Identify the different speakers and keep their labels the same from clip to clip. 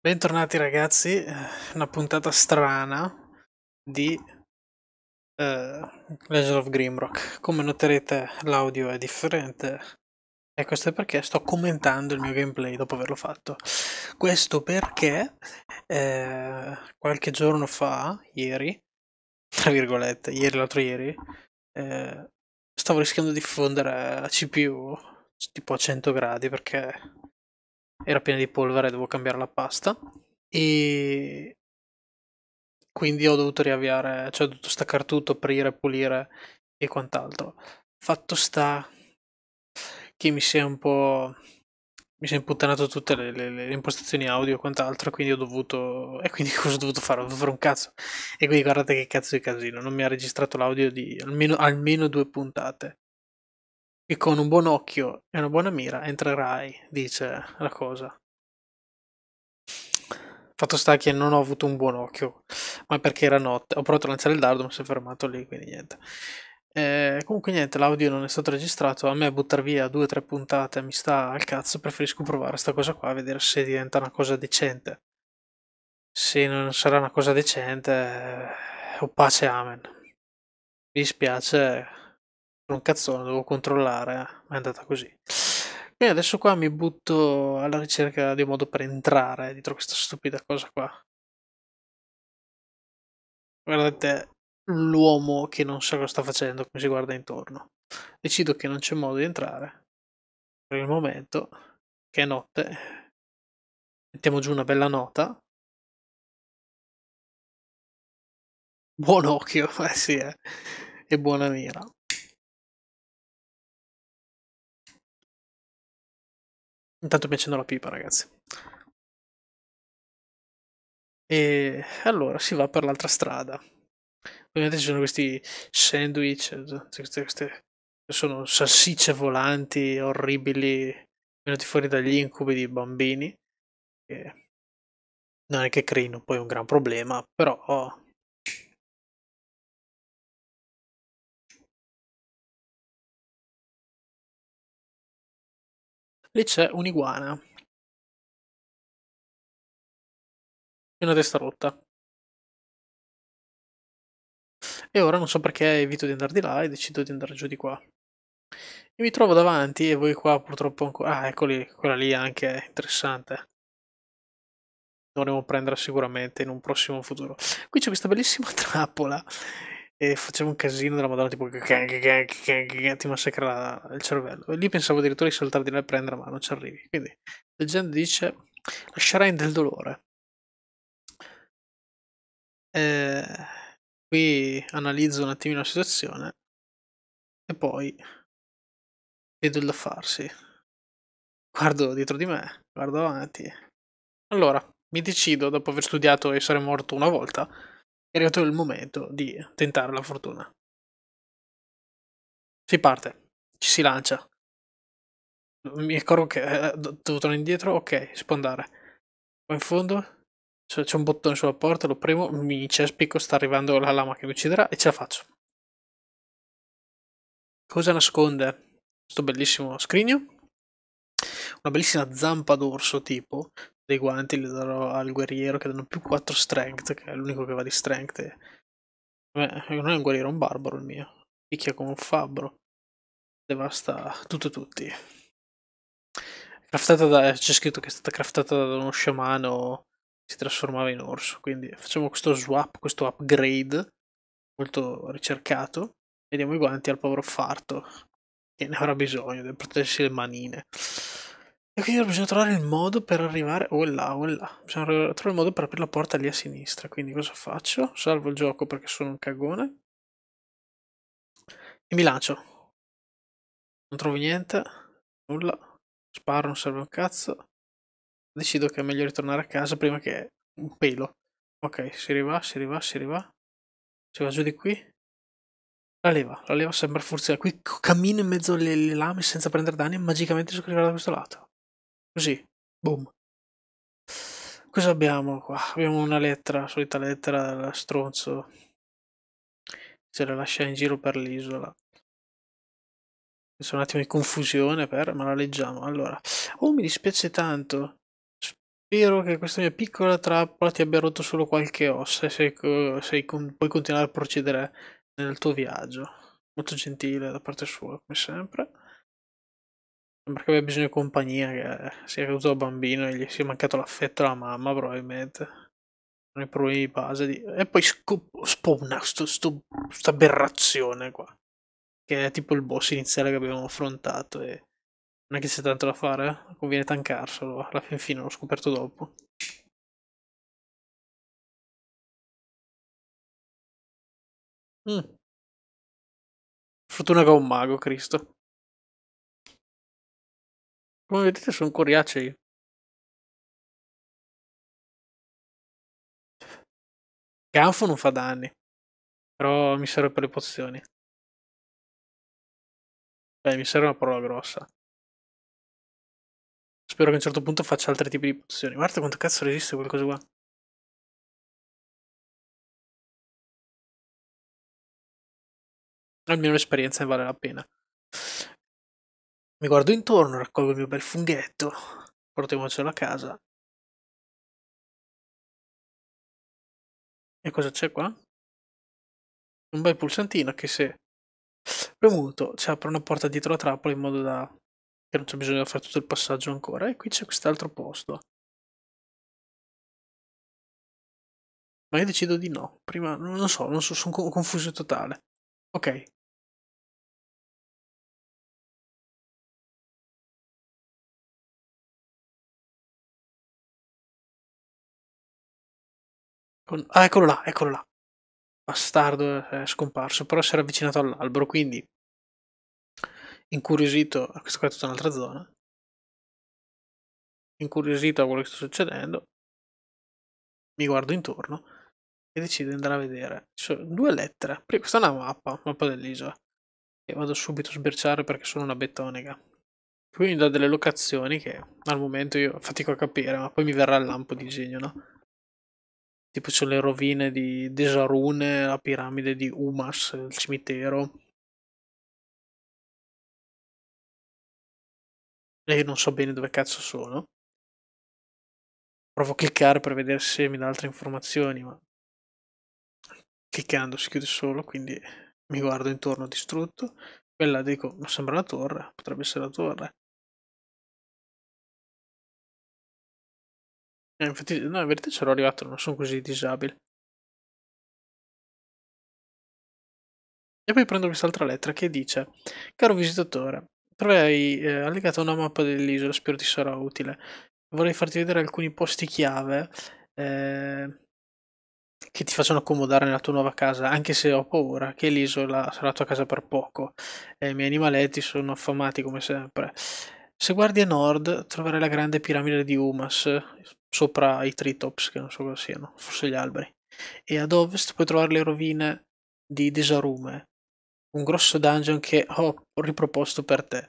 Speaker 1: Bentornati ragazzi, una puntata strana di uh, Legend of Grimrock. Come noterete l'audio è differente e questo è perché sto commentando il mio gameplay dopo averlo fatto. Questo perché eh, qualche giorno fa, ieri, tra virgolette, ieri l'altro ieri, eh, stavo rischiando di fondere la CPU tipo a 100 gradi perché era piena di polvere dovevo cambiare la pasta e quindi ho dovuto riavviare, cioè ho dovuto staccare tutto, aprire, pulire e quant'altro. Fatto sta che mi si è un po' mi si è imputtanato tutte le, le, le, impostazioni audio e quant'altro, quindi ho dovuto... E quindi cosa ho dovuto fare? Ho dovuto fare un cazzo. E quindi guardate che cazzo di casino, non mi ha registrato l'audio di almeno, almeno due puntate e con un buon occhio e una buona mira entrerai, dice la cosa. Fatto sta che non ho avuto un buon occhio, ma perché era notte. Ho provato a lanciare il dardo, ma si è fermato lì, quindi niente. Eh, comunque niente, l'audio non è stato registrato. A me buttare via due o tre puntate mi sta al cazzo. Preferisco provare sta cosa qua, vedere se diventa una cosa decente. Se non sarà una cosa decente, eh, o pace amen. Mi dispiace, un cazzone, devo controllare, ma è andata così. Quindi adesso qua mi butto alla ricerca di un modo per entrare dietro questa stupida cosa qua. Guardate l'uomo che non sa cosa sta facendo, come si guarda intorno. Decido che non c'è modo di entrare. Per il momento, che è notte, mettiamo giù una bella nota. Buon occhio, eh sì, eh. e buona mira. Intanto mi accendo la pipa, ragazzi. E allora si va per l'altra strada. Ovviamente ci sono questi sandwich, queste, queste sono salsicce volanti orribili venuti fuori dagli incubi di bambini. Non è che creino poi un gran problema, però Lì c'è un'iguana. E una testa rotta. E ora non so perché evito di andare di là e decido di andare giù di qua. E mi trovo davanti e voi qua purtroppo ancora... Ah, eccoli, quella lì anche è interessante. Dovremo prendere sicuramente in un prossimo futuro. Qui c'è questa bellissima trappola e faceva un casino della madonna tipo ti massacra il cervello. E lì pensavo addirittura di saltare di là e prendere ma non ci arrivi. Quindi leggenda dice la shrine del dolore e qui analizzo un attimino la situazione e poi vedo il da farsi. Guardo dietro di me guardo avanti. Allora mi decido dopo aver studiato essere morto una volta è arrivato il momento di tentare la fortuna. Si parte, ci si lancia. Mi accorgo che eh, devo tornare indietro, ok, si può andare. Qua in fondo c'è un bottone sulla porta, lo premo, mi cespico, sta arrivando la lama che mi ucciderà e ce la faccio. Cosa nasconde questo bellissimo scrigno? Una bellissima zampa d'orso tipo, dei guanti li darò al guerriero che danno più 4 strength, che è l'unico che va di strength. E... Beh, non è un guerriero, è un barbaro il mio. Picchia come un fabbro. Devasta tutto e tutti. Da, c'è scritto che è stata craftata da uno sciamano che si trasformava in orso. Quindi facciamo questo swap, questo upgrade molto ricercato. Vediamo i guanti al povero farto che ne avrà bisogno, deve proteggersi le manine. E quindi bisogna trovare il modo per arrivare o là o là. Bisogna trovare il modo per aprire la porta lì a sinistra. Quindi cosa faccio? Salvo il gioco perché sono un cagone. E mi lancio. Non trovo niente. Nulla. Sparo, non serve un cazzo. Decido che è meglio ritornare a casa prima che un pelo. Ok, si arriva, si arriva, si arriva. Si va giù di qui. La leva, la leva sembra funzionare. Qui cammino in mezzo alle lame senza prendere danni e magicamente sono arrivato da questo lato. Così, boom. Cosa abbiamo qua? Abbiamo una lettera, solita lettera da stronzo. Se la lascia in giro per l'isola. Sono un attimo di confusione per, ma la leggiamo. Allora, oh mi dispiace tanto. Spero che questa mia piccola trappola ti abbia rotto solo qualche ossa e sei, sei, puoi continuare a procedere nel tuo viaggio. Molto gentile da parte sua, come sempre. Sembra che abbia bisogno di compagnia, che sia causato bambino e gli sia mancato l'affetto alla mamma, probabilmente. Sono i problemi di base. Di... E poi spawna questa aberrazione qua. Che è tipo il boss iniziale che abbiamo affrontato e non è che c'è tanto da fare, conviene tankarselo, alla fin fine l'ho scoperto dopo. Mm. Fortuna che ho un mago, Cristo. Come vedete sono coriacei. Ganfo non fa danni, però mi serve per le pozioni. Beh, mi serve una parola grossa. Spero che a un certo punto faccia altri tipi di pozioni. Guarda quanto cazzo resiste quel coso qua. Almeno l'esperienza ne vale la pena. Mi guardo intorno, raccolgo il mio bel funghetto, portiamocelo a casa. E cosa c'è qua? Un bel pulsantino che se premuto ci apre una porta dietro la trappola in modo da che non c'è bisogno di fare tutto il passaggio ancora. E qui c'è quest'altro posto. Ma io decido di no. Prima, non so, non so, sono confuso totale. Ok. Con... Ah, eccolo là, eccolo là. Bastardo è scomparso, però si era avvicinato all'albero, quindi incuriosito, questa qua è tutta un'altra zona, incuriosito a quello che sta succedendo, mi guardo intorno e decido di andare a vedere. Ci sono due lettere. Questa è una mappa, mappa dell'isola. E vado subito a sbirciare perché sono una betonica. Qui mi dà delle locazioni che al momento io fatico a capire, ma poi mi verrà il lampo disegno, no? Tipo c'è le rovine di Desarune, la piramide di Umas, il cimitero. E non so bene dove cazzo sono. Provo a cliccare per vedere se mi dà altre informazioni, ma cliccando si chiude solo, quindi mi guardo intorno distrutto. Quella dico, non sembra la torre, potrebbe essere la torre. Eh, infatti, no, in verità c'ero arrivato, non sono così disabile. E poi prendo quest'altra lettera che dice: Caro visitatore, troverai eh, allegata una mappa dell'isola, spero ti sarà utile. Vorrei farti vedere alcuni posti chiave eh, che ti facciano accomodare nella tua nuova casa, anche se ho paura che l'isola sarà la tua casa per poco. Eh, I miei animaletti sono affamati come sempre. Se guardi a nord troverai la grande piramide di Umas, sopra i tritops, che non so cosa siano, forse gli alberi. E ad ovest puoi trovare le rovine di Desarume, un grosso dungeon che ho riproposto per te.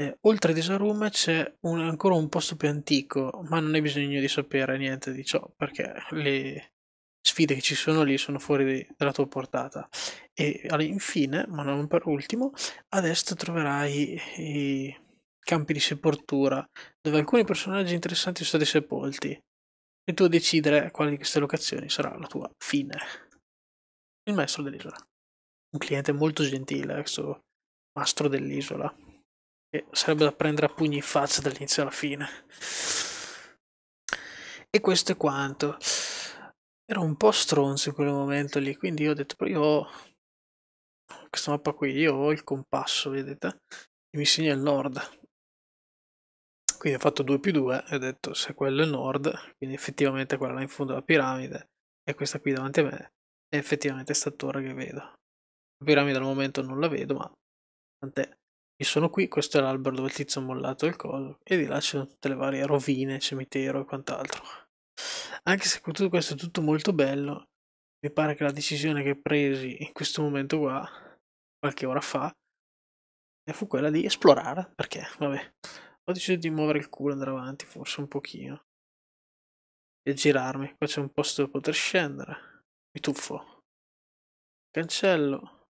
Speaker 1: Eh, oltre a Desarume c'è ancora un posto più antico, ma non hai bisogno di sapere niente di ciò, perché le sfide che ci sono lì sono fuori di, dalla tua portata. E infine, ma non per ultimo, ad est troverai i campi di sepoltura, dove alcuni personaggi interessanti sono stati sepolti, e tu decidere quale di queste locazioni sarà la tua fine. Il maestro dell'isola. Un cliente molto gentile, questo mastro dell'isola, che sarebbe da prendere a pugni in faccia dall'inizio alla fine. E questo è quanto. Ero un po' stronzo in quel momento lì, quindi io ho detto, io ho questa mappa qui, io ho il compasso, vedete? E mi segna il nord quindi ho fatto 2 più 2 e ho detto se quello è nord quindi effettivamente quella là in fondo alla piramide e questa qui davanti a me è effettivamente sta torre che vedo. La piramide al momento non la vedo ma tant'è. Io sono qui questo è l'albero dove il tizio ha mollato il coso e di là ci sono tutte le varie rovine cimitero e quant'altro. Anche se tutto questo è tutto molto bello mi pare che la decisione che presi in questo momento qua qualche ora fa fu quella di esplorare perché vabbè ho deciso di muovere il culo, andare avanti forse un pochino. E girarmi. Qua c'è un posto dove poter scendere. Mi tuffo. Cancello.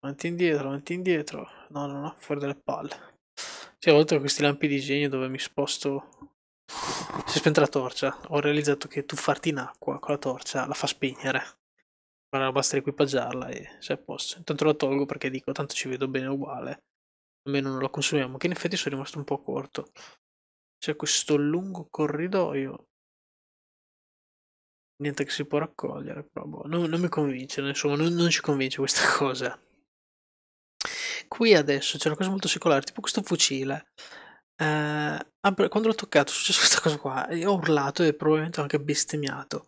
Speaker 1: Avanti indietro, avanti indietro. No, no, no, fuori dalle palle. Cioè, a volte ho questi lampi di genio dove mi sposto si è spenta la torcia, ho realizzato che tuffarti in acqua con la torcia la fa spegnere. Ma basta equipaggiarla e sei a posto. Intanto la tolgo perché dico tanto ci vedo bene uguale. Almeno non lo consumiamo, che in effetti sono rimasto un po' corto. C'è questo lungo corridoio. Niente che si può raccogliere, però boh, non, non mi convince, insomma, non, non ci convince questa cosa. Qui adesso c'è una cosa molto secolare, tipo questo fucile. Eh, quando l'ho toccato è successa questa cosa qua, e ho urlato e probabilmente ho anche bestemmiato.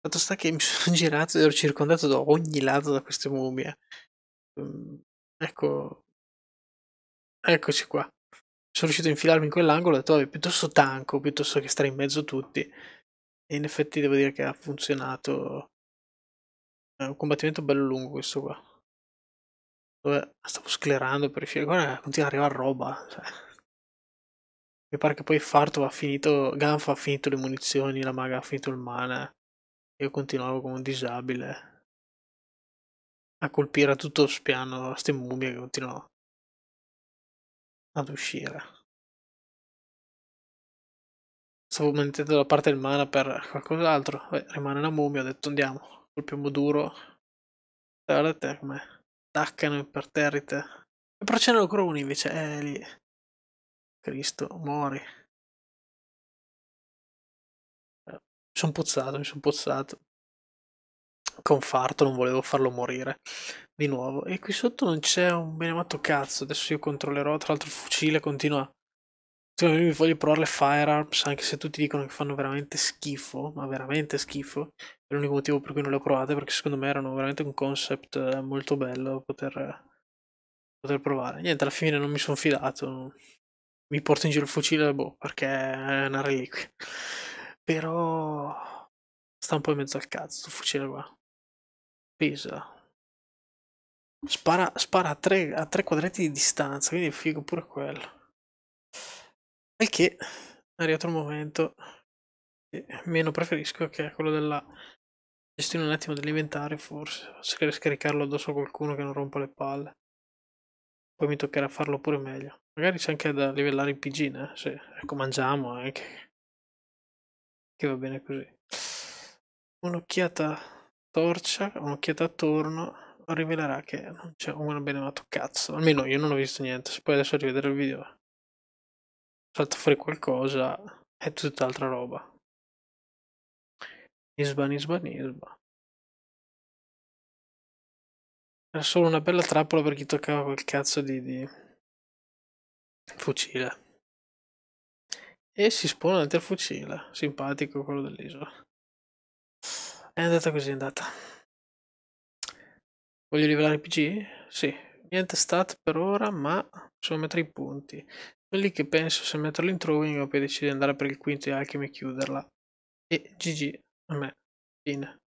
Speaker 1: Fatto sta che mi sono girato ed ero circondato da ogni lato da queste mummie. Mm, ecco, eccoci qua. Sono riuscito a infilarmi in quell'angolo e ho detto, piuttosto tanco, piuttosto che stare in mezzo a tutti. E in effetti devo dire che ha funzionato. È un combattimento bello lungo questo qua. Dove stavo sclerando per riuscire. Guarda, continua ad arrivare roba. Cioè. Mi pare che poi Farto va finito. Ganfa ha finito le munizioni, la maga ha finito il mana. Io continuavo come un disabile a colpire a tutto spiano queste mummie che continuano ad uscire. Stavo mettendo da parte il mana per qualcos'altro. Rimane una mummia, ho detto andiamo, colpiamo duro. Guardate come attaccano imperterrite. Però ce n'è ancora uno invece, eh lì. Cristo, muori. Mi sono pozzato, mi sono pozzato. Con farto non volevo farlo morire di nuovo. E qui sotto non c'è un benematto cazzo. Adesso io controllerò. Tra l'altro il fucile continua. Io mi voglio provare le firearms, anche se tutti dicono che fanno veramente schifo, ma veramente schifo. È l'unico motivo per cui non le ho provate, perché secondo me erano veramente un concept eh, molto bello poter, poter provare. Niente, alla fine non mi sono fidato. Mi porto in giro il fucile, boh, perché è una reliquia. Però sta un po' in mezzo al cazzo, il fucile qua. Pesa. Spara, spara a, tre, a tre quadretti di distanza, quindi è figo pure quello. E che è arrivato il momento che meno preferisco, che è quello della gestione un attimo dell'inventario, forse. Di scaricarlo addosso a qualcuno che non rompa le palle. Poi mi toccherà farlo pure meglio. Magari c'è anche da livellare i PG, né? Sì, ecco, mangiamo anche che va bene così. Un'occhiata torcia, un'occhiata attorno rivelerà che non c'è un benevato cazzo. Almeno io non ho visto niente. Se poi adesso rivedere il video salta fuori qualcosa, è tutt'altra roba. Nisba, nisba, nisba. Era solo una bella trappola per chi toccava quel cazzo di, di fucile. E si spona davanti al fucile. Simpatico quello dell'isola. È andata così, è andata. Voglio rivelare i PG? Sì. Niente stat per ora, ma possiamo mettere i punti. Quelli che penso se metterlo in throwing o poi decido di andare per il quinto e Alchemy chiuderla. E GG a me. Fine.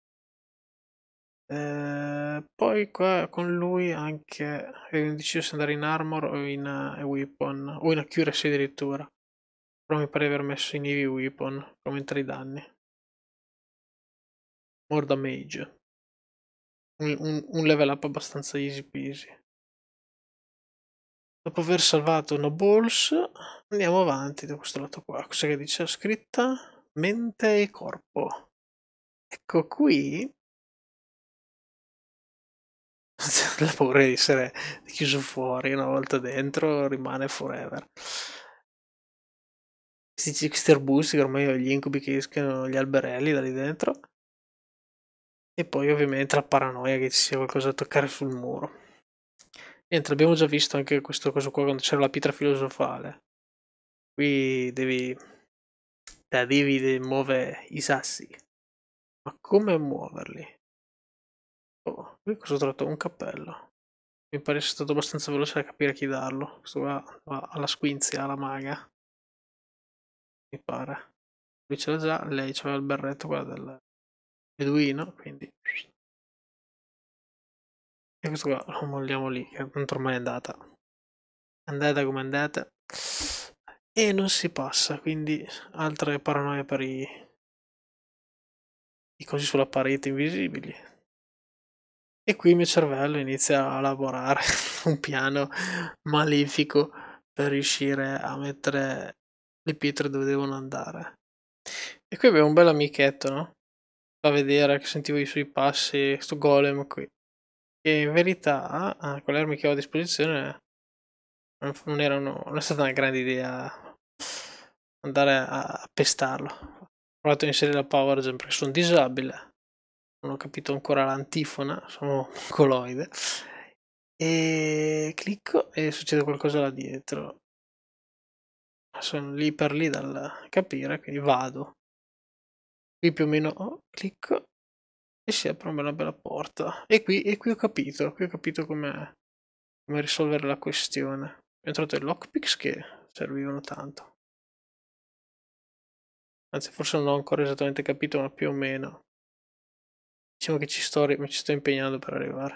Speaker 1: Eh, poi qua con lui anche ho deciso se andare in armor o in uh, weapon o in accuracy addirittura però mi pare aver messo in heavy weapon per aumentare i danni. More damage. Un, un, un level up abbastanza easy peasy. Dopo aver salvato una balls, andiamo avanti da questo lato qua. Cosa che dice? Scritta mente e corpo. Ecco qui. La paura di essere chiuso fuori una volta dentro rimane forever questi, questi arbusti che ormai ho gli incubi che escono gli alberelli da lì dentro. E poi ovviamente la paranoia che ci sia qualcosa da toccare sul muro. Niente, abbiamo già visto anche questo coso qua quando c'era la pietra filosofale. Qui devi... Da devi muovere i sassi. Ma come muoverli? Oh, qui cosa ho trovato? Un cappello. Mi pare sia stato abbastanza veloce da capire a chi darlo. Questo qua va alla squinzia, alla maga mi pare. Lui ce l'ha già, lei c'aveva il berretto, quella del beduino, quindi... E questo qua lo molliamo lì, che tanto ormai è andata. Andata come andata. E non si passa, quindi altre paranoie per i... i cosi sulla parete invisibili. E qui il mio cervello inizia a lavorare un piano malefico per riuscire a mettere le pietre dove devono andare. E qui abbiamo un bel amichetto, no? Da vedere che sentivo i suoi passi, sto golem qui. E in verità, ah, con le armi che ho a disposizione, non, erano, non è stata una grande idea andare a pestarlo. Ho provato a inserire la power gem perché sono disabile. Non ho capito ancora l'antifona, sono coloide. E clicco e succede qualcosa là dietro. Sono lì per lì dal capire, quindi vado. Qui più o meno oh, clicco e si apre una bella porta. E qui, e qui ho capito, qui ho capito come, come risolvere la questione. Ho trovato i lockpicks che servivano tanto. Anzi, forse non ho ancora esattamente capito, ma più o meno. Diciamo che ci sto, ci sto impegnando per arrivare.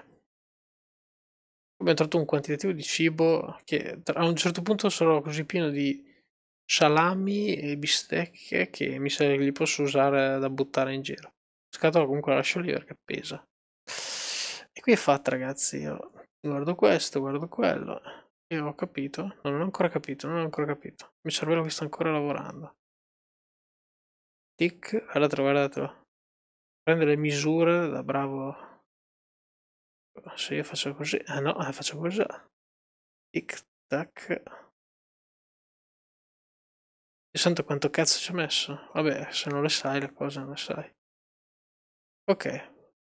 Speaker 1: Abbiamo trovato un quantitativo di cibo che a un certo punto sarò così pieno di salami e bistecche che mi sa che li posso usare da buttare in giro. La scatola comunque la lascio lì perché pesa. E qui è fatta ragazzi, io guardo questo, guardo quello. Io ho capito? No, non ho ancora capito, non ho ancora capito. Il mio cervello che sta ancora lavorando. Tic, guardatelo, guardatelo. Prende le misure da bravo. Se io faccio così, eh no, eh, faccio così. Tic, tac. E sento quanto cazzo ci ho messo. Vabbè, se non le sai le cose non le sai. Ok,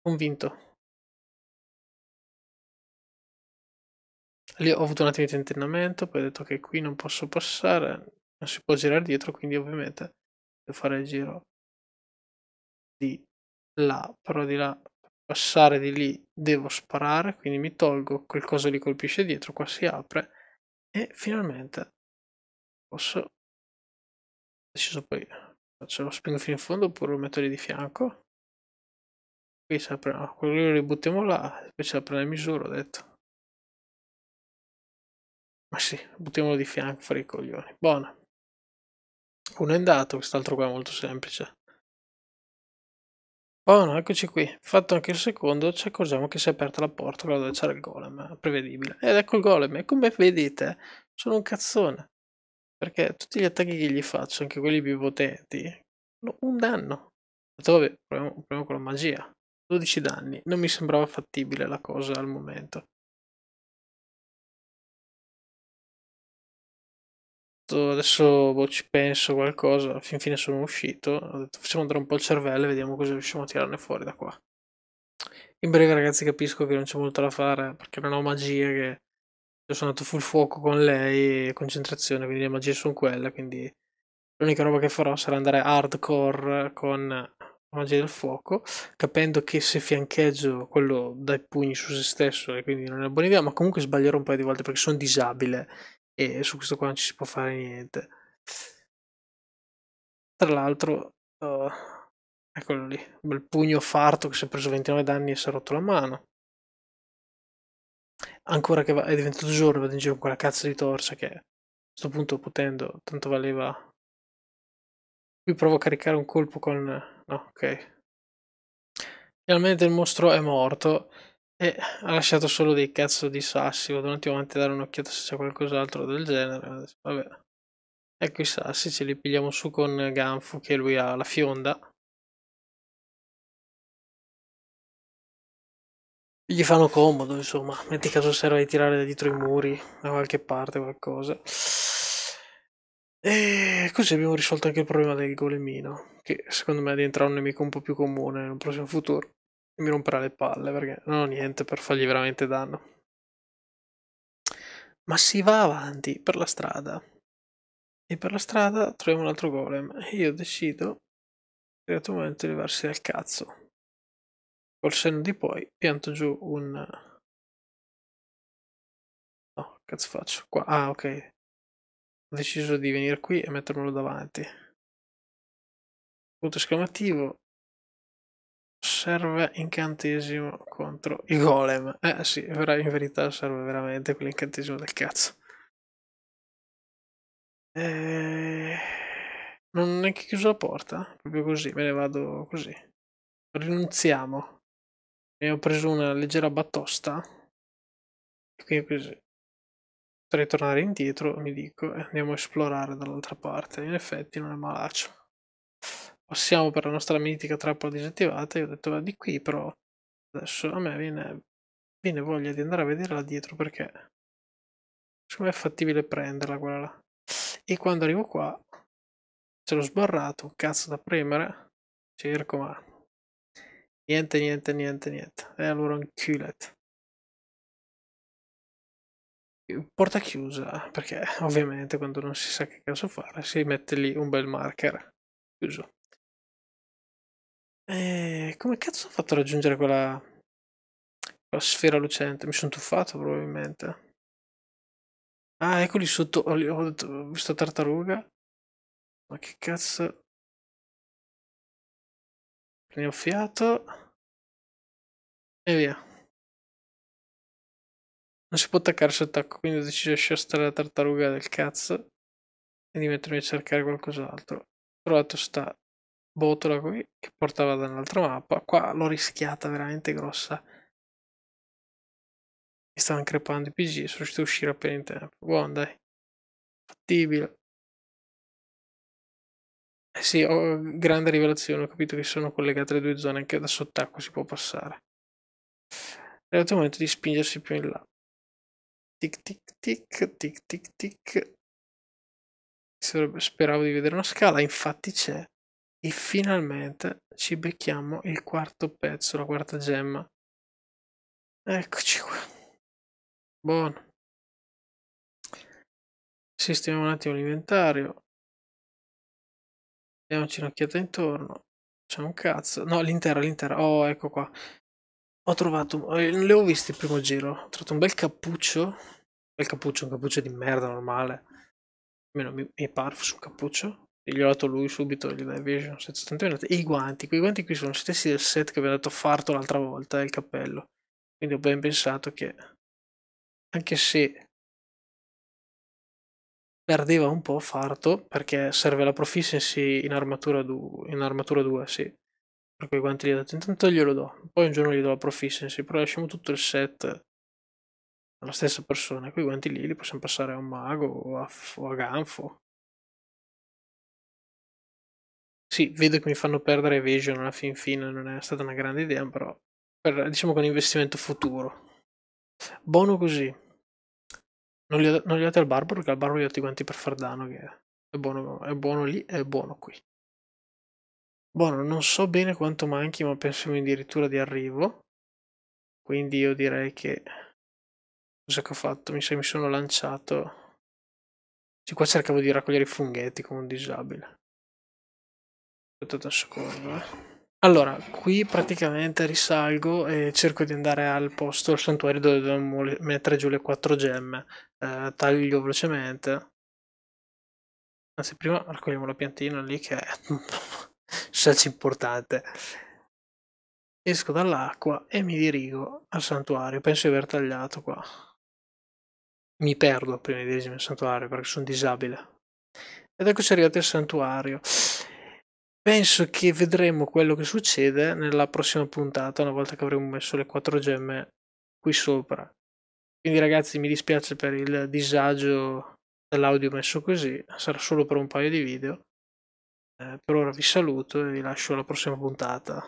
Speaker 1: convinto. Lì ho avuto un attimo di tentennamento, poi ho detto che qui non posso passare, non si può girare dietro, quindi ovviamente devo fare il giro di là, però di là, passare di lì devo sparare, quindi mi tolgo, quel coso li colpisce dietro, qua si apre e finalmente posso, deciso poi, faccio lo spingo fino in fondo oppure lo metto lì di fianco, qui si apre, no, quello lo ributtiamo là, poi si apre la misura, ho detto. Ma sì, buttiamolo di fianco fuori i coglioni. Buono. Uno è andato, quest'altro qua è molto semplice. Buono, eccoci qui. Fatto anche il secondo, ci accorgiamo che si è aperta la porta dove c'era il golem, prevedibile. Ed ecco il golem, e come vedete, sono un cazzone. Perché tutti gli attacchi che gli faccio, anche quelli più potenti, hanno un danno. Vabbè, proviamo, proviamo con la magia. 12 danni. Non mi sembrava fattibile la cosa al momento. adesso boh, ci penso qualcosa, fin fine sono uscito, ho detto facciamo andare un po' il cervello e vediamo cosa riusciamo a tirarne fuori da qua. In breve ragazzi capisco che non c'è molto da fare perché non ho magie che io sono andato full fuoco con lei concentrazione, quindi le magie sono quelle, quindi l'unica roba che farò sarà andare hardcore con magia del fuoco, capendo che se fiancheggio quello dai pugni su se stesso e quindi non è una buona idea, ma comunque sbaglierò un paio di volte perché sono disabile e su questo qua non ci si può fare niente. Tra l'altro, uh, eccolo lì, un bel pugno farto che si è preso 29 danni e si è rotto la mano. Ancora che è diventato giorno, vado in giro con quella cazzo di torcia che a questo punto potendo, tanto valeva... Qui provo a caricare un colpo con... no, ok. Finalmente il mostro è morto e ha lasciato solo dei cazzo di sassi. Vado un attimo avanti a dare un'occhiata se c'è qualcos'altro del genere. Vabbè. Ecco i sassi, ce li pigliamo su con Ganfu che lui ha la fionda. Gli fanno comodo, insomma. Metti caso serve di tirare da dietro i muri, da qualche parte, qualcosa. E così abbiamo risolto anche il problema del golemino, che secondo me diventerà un nemico un po' più comune nel prossimo futuro mi romperà le palle perché non ho niente per fargli veramente danno. Ma si va avanti per la strada. E per la strada troviamo un altro golem. E io decido, in un momento, di levarsi dal cazzo. Col senno di poi pianto giù un... No, cazzo faccio? Qua. Ah, ok. Ho deciso di venire qui e mettermelo davanti. Punto esclamativo, serve incantesimo contro i golem. Eh sì, in verità serve veramente quell'incantesimo del cazzo. E... Non ho neanche chiuso la porta, proprio così, me ne vado così. Rinunziamo. E ho preso una leggera batosta. E quindi così. Potrei tornare indietro, mi dico, e andiamo a esplorare dall'altra parte. In effetti non è malaccio. passiamo per la nostra mitica trappola disattivata. Io ho detto va di qui, però adesso a me viene, viene voglia di andare a vedere là dietro perché secondo me è fattibile prenderla quella là. E quando arrivo qua c'è lo sbarrato, un cazzo da premere, cerco ma niente, niente, niente, niente. E allora un culet. Porta chiusa, perché ovviamente quando non si sa che cazzo fare si mette lì un bel marker chiuso. E come cazzo ho fatto a raggiungere quella, quella sfera lucente? Mi sono tuffato probabilmente. Ah, eccoli sotto. Ho, ho, ho visto tartaruga. Ma che cazzo? Prendiamo fiato. E via. Non si può attaccare attacco, quindi ho deciso di lasciare la tartaruga del cazzo e di mettermi a cercare qualcos'altro. Ho trovato sta botola qui che portava da un'altra mappa. Qua l'ho rischiata veramente grossa. Mi stavano crepando i PG, sono riuscito a uscire appena in tempo. Buon dai. Fattibile. Eh sì, ho grande rivelazione, ho capito che sono collegate le due zone, anche da sott'acqua si può passare. È arrivato il momento di spingersi più in là. Tic tic tic, tic tic tic. Speravo di vedere una scala, infatti c'è. E finalmente ci becchiamo il quarto pezzo, la quarta gemma. Eccoci qua. Buono. Sistemiamo un attimo l'inventario. Diamoci un'occhiata intorno. C'è un cazzo. No, l'intera, l'intera. Oh, ecco qua. Ho trovato... Eh, non le ho viste il primo giro. Ho trovato un bel cappuccio. Un bel cappuccio, un cappuccio di merda normale. Almeno mi, mi pare fosse un cappuccio. E gli ho dato lui subito, gli dai vision, E i guanti. Quei guanti qui sono gli stessi del set che abbiamo dato Farto l'altra volta, il cappello. Quindi ho ben pensato che... Anche se perdeva un po' Farto perché serve la proficiency in armatura, du- in armatura 2, sì. Per quei guanti lì ho detto, intanto glielo do, poi un giorno gli do la proficiency, però lasciamo tutto il set alla stessa persona. Quei guanti lì li possiamo passare a un mago o a, o a Ganfo. Sì, vedo che mi fanno perdere Evasion alla fin fine, non è stata una grande idea, però per, diciamo che è un investimento futuro. Buono così. Non li, ho, li ho dati al barbaro perché al barbaro gli ho dati guanti per far danno che è buono, è buono lì e è buono qui. Buono, non so bene quanto manchi ma penso addirittura di arrivo. Quindi io direi che... Cosa che ho fatto? Mi, mi sono lanciato... Sì, qua cercavo di raccogliere i funghetti come un disabile. Aspettate un secondo. Allora, qui praticamente risalgo e cerco di andare al posto, al santuario dove dobbiamo mettere giù le quattro gemme. Eh, taglio velocemente. Anzi, prima raccogliamo la piantina lì che è selci importante. Esco dall'acqua e mi dirigo al santuario. Penso di aver tagliato qua. Mi perdo prima di dirigere al santuario perché sono disabile. Ed eccoci arrivati al santuario. Penso che vedremo quello che succede nella prossima puntata, una volta che avremo messo le quattro gemme qui sopra. Quindi ragazzi mi dispiace per il disagio dell'audio messo così, sarà solo per un paio di video. Eh, per ora vi saluto e vi lascio alla prossima puntata.